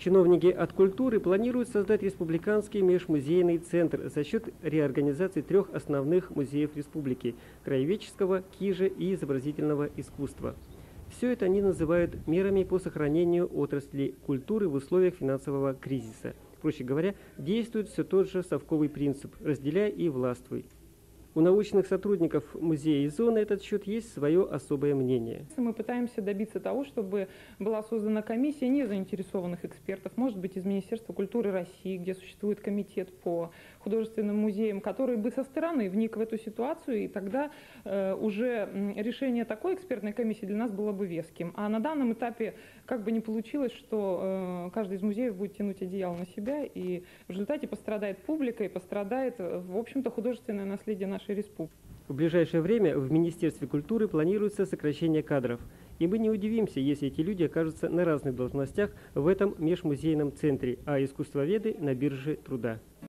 Чиновники от культуры планируют создать республиканский межмузейный центр за счет реорганизации трех основных музеев республики – краеведческого, кижа и изобразительного искусства. Все это они называют мерами по сохранению отрасли культуры в условиях финансового кризиса. Проще говоря, действует все тот же совковый принцип «разделяй и властвуй». У научных сотрудников музея и зоны этот счет есть свое особое мнение. Мы пытаемся добиться того, чтобы была создана комиссия незаинтересованных экспертов, может быть, из Министерства культуры России, где существует комитет по художественным музеям, который бы со стороны вник в эту ситуацию, и тогда э, уже решение такой экспертной комиссии для нас было бы веским. А на данном этапе как бы не получилось, что э, каждый из музеев будет тянуть одеяло на себя, и в результате пострадает публика, и пострадает, в общем-то, художественное наследие нашей нашей республики. В ближайшее время в Министерстве культуры планируется сокращение кадров. И мы не удивимся, если эти люди окажутся на разных должностях в этом межмузейном центре, а искусствоведы на бирже труда.